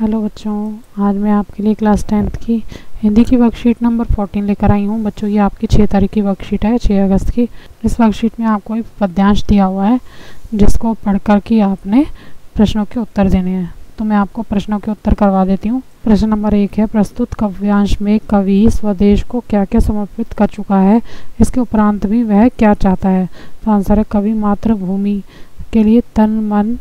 Hello बच्चों, आज मैं आपके लिए क्लास टेंथ की हिंदी की वर्कशीट नंबर फोर्टीन लेकर आई हूँ। बच्चों, ये आपकी छः तारीख की वर्कशीट है छः अगस्त की। इस वर्कशीट में आपको एक पद्यांश दिया हुआ है, जिसको पढ़ कर के आपने प्रश्नों के उत्तर देने हैं। तो मैं आपको प्रश्नों के उत्तर करवा देती हूँ। प्रश्न नंबर एक है, प्रस्तुत काव्यांश में कवि स्वदेश को क्या क्या समर्पित कर चुका है? इसके उपरांत भी वह क्या चाहता है? तो आंसर है, कवि मातृभूमि के लिए तन, मन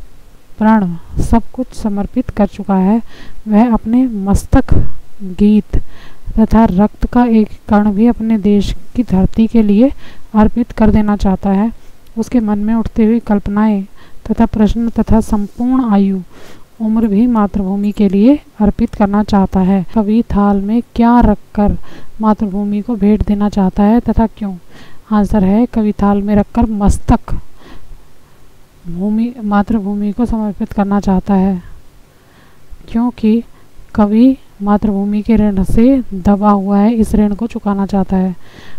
प्राण सब कुछ समर्पित कर चुका है। वह अपने मस्तक, गीत तथा रक्त का एक कण भी अपने देश की धरती के लिए अर्पित कर देना चाहता है। उसके मन में उठते हुए कल्पनाएँ तथा प्रश्न तथा संपूर्ण आयु, उम्र भी मातृभूमि के लिए अर्पित करना चाहता है। कवि थाल में क्या रखकर मातृभूमि को भेंट देना चाहता है तथा क्यों? आंसर है, कवि थाल में रखकर मस्तक। भूमि, मातृभूमि को समर्पित करना चाहता है, क्योंकि कवि मातृभूमि के ऋण से दबा हुआ है, इस ऋण को चुकाना चाहता है।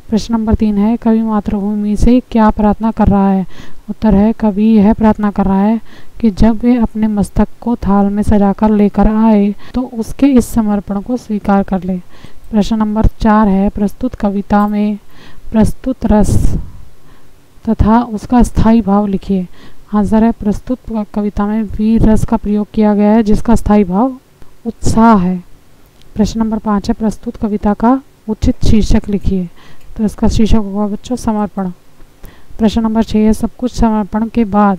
प्रश्न नंबर तीन है, कवि मातृभूमि से क्या प्रार्थना कर रहा है? उत्तर है, कवि यह प्रार्थना कर रहा है कि जब वे अपने मस्तक को थाल में सजाकर लेकर आए तो उसके इस समर्पण को स्वीकार कर ले। प्रश्न नंबर चार है, प्रस्तुत कविता में प्रस्तुत रस तथा उसका स्थायी भाव लिखिए। आंसर है। प्रस्तुत कविता में वीर रस का प्रयोग किया गया है, जिसका स्थायी भाव उत्साह है। प्रश्न नंबर पाँच है। प्रस्तुत कविता का उचित शीर्षक लिखिए। तो इसका शीर्षक होगा, बच्चों, समर्पण। प्रश्न नंबर छः है, सब कुछ समर्पण के बाद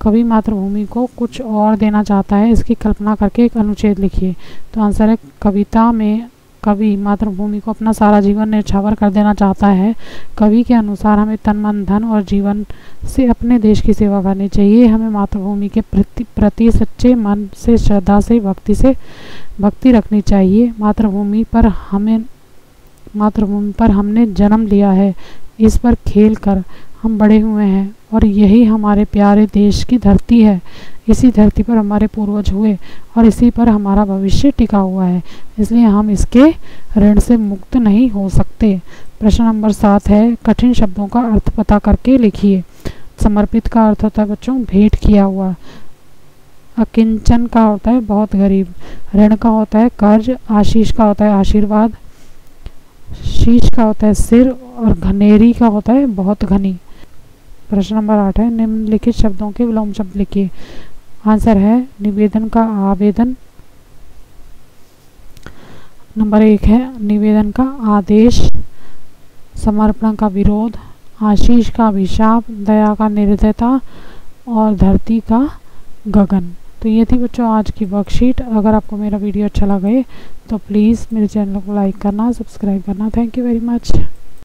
कवि मातृभूमि को कुछ और देना चाहता है, इसकी कल्पना करके एक अनुच्छेद लिखिए। तो आंसर है, कविता में कवि मातृभूमि को अपना सारा जीवन निछावर कर देना चाहता है। कवि के अनुसार हमें तन, मन, धन और जीवन से अपने देश की सेवा करनी चाहिए। हमें मातृभूमि के प्रति प्रति सच्चे मन से, श्रद्धा से, भक्ति से, भक्ति रखनी चाहिए। मातृभूमि पर हमें, मातृभूमि पर हमने जन्म लिया है। इस पर खेल कर हम बड़े हुए हैं और यही हमारे प्यारे देश की धरती है। इसी धरती पर हमारे पूर्वज हुए और इसी पर हमारा भविष्य टिका हुआ है। इसलिए हम इसके ऋण से मुक्त नहीं हो सकते। प्रश्न नंबर सात है, कठिन शब्दों का अर्थ पता करके लिखिए। समर्पित का अर्थ होता है, बच्चों, भेंट किया हुआ। अकिंचन का होता है, बहुत गरीब। ऋण का होता है, कर्ज। आशीष का होता है, आशीर्वाद। शीश का होता है, सिर। और घनेरी का होता है, बहुत घनी। प्रश्न नंबर आठ है, निम्नलिखित शब्दों के विलोम शब्द लिखिए। आंसर है, निवेदन का आवेदन। नंबर एक है, निवेदन का आदेश, समर्पण का विरोध, आशीष का अभिशाप, दया का निर्दयता और धरती का गगन। तो ये थी बच्चों आज की वर्कशीट अगर आपको मेरा वीडियो अच्छा लगे तो प्लीज़ मेरे चैनल को लाइक करना सब्सक्राइब करना। Thank you very much